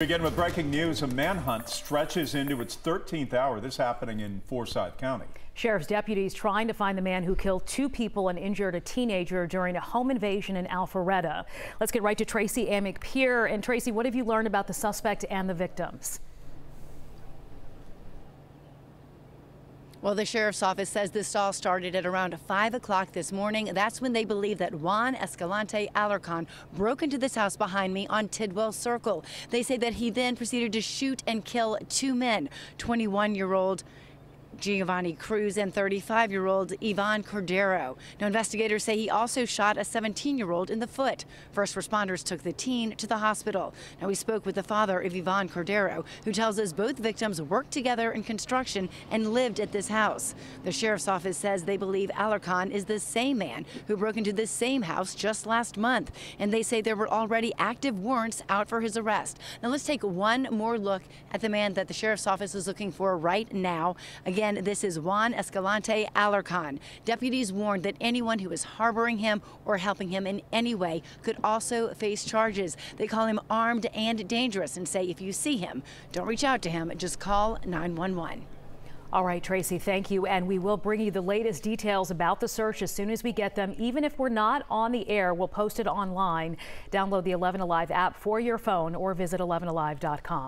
Begin with breaking news. A manhunt stretches into its 13th hour. This happening in Forsyth County. Sheriff's deputies trying to find the man who killed two people and injured a teenager during a home invasion in Alpharetta. Let's get right to Tracy Amick Peer. And Tracy, what have you learned about the suspect and the victims? Well, the sheriff's office says this all started at around 5 o'clock this morning. That's when they believe that Juan Escalante Alarcon broke into this house behind me on Tidwell Circle. They say that he then proceeded to shoot and kill two men 21 year old Giovanni Cruz and 35 year old Ivan Cordero. Now, investigators say he also shot a 17 year old in the foot. First responders took the teen to the hospital. Now, we spoke with the father of Ivan Cordero, who tells us both victims worked together in construction and lived at this house. The sheriff's office says they believe Alarcon is the same man who broke into this same house just last month, and they say there were already active warrants out for his arrest. Now, let's take one more look at the man that the sheriff's office is looking for right now. Again, Again, this is Juan Escalante Alarcon. Deputies warned that anyone who is harboring him or helping him in any way could also face charges. They call him armed and dangerous and say if you see him, don't reach out to him, just call 911. All right, Tracy, thank you. And we will bring you the latest details about the search as soon as we get them. Even if we're not on the air, we'll post it online. Download the 11 Alive app for your phone or visit 11alive.com.